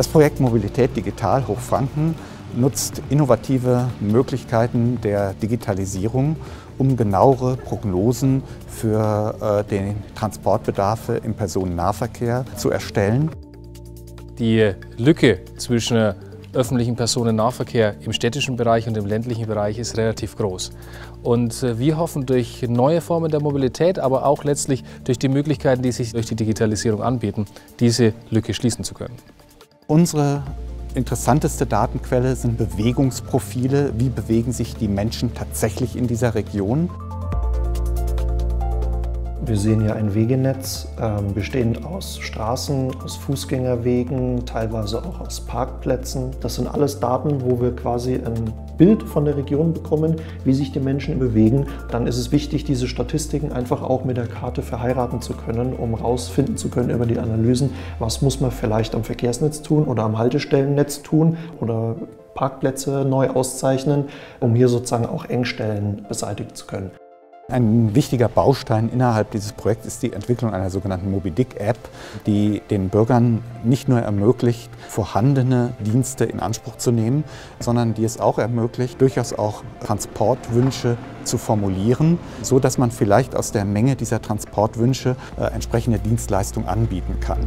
Das Projekt Mobilität Digital Hochfranken nutzt innovative Möglichkeiten der Digitalisierung, um genauere Prognosen für äh, den Transportbedarfe im Personennahverkehr zu erstellen. Die Lücke zwischen öffentlichen Personennahverkehr im städtischen Bereich und im ländlichen Bereich ist relativ groß. Und äh, wir hoffen durch neue Formen der Mobilität, aber auch letztlich durch die Möglichkeiten, die sich durch die Digitalisierung anbieten, diese Lücke schließen zu können. Unsere interessanteste Datenquelle sind Bewegungsprofile. Wie bewegen sich die Menschen tatsächlich in dieser Region? Wir sehen hier ein Wegenetz, äh, bestehend aus Straßen, aus Fußgängerwegen, teilweise auch aus Parkplätzen. Das sind alles Daten, wo wir quasi ein Bild von der Region bekommen, wie sich die Menschen bewegen. Dann ist es wichtig, diese Statistiken einfach auch mit der Karte verheiraten zu können, um herausfinden zu können über die Analysen, was muss man vielleicht am Verkehrsnetz tun oder am Haltestellennetz tun oder Parkplätze neu auszeichnen, um hier sozusagen auch Engstellen beseitigen zu können. Ein wichtiger Baustein innerhalb dieses Projekts ist die Entwicklung einer sogenannten Moby-Dick-App, die den Bürgern nicht nur ermöglicht, vorhandene Dienste in Anspruch zu nehmen, sondern die es auch ermöglicht, durchaus auch Transportwünsche zu formulieren, so dass man vielleicht aus der Menge dieser Transportwünsche äh, entsprechende Dienstleistungen anbieten kann.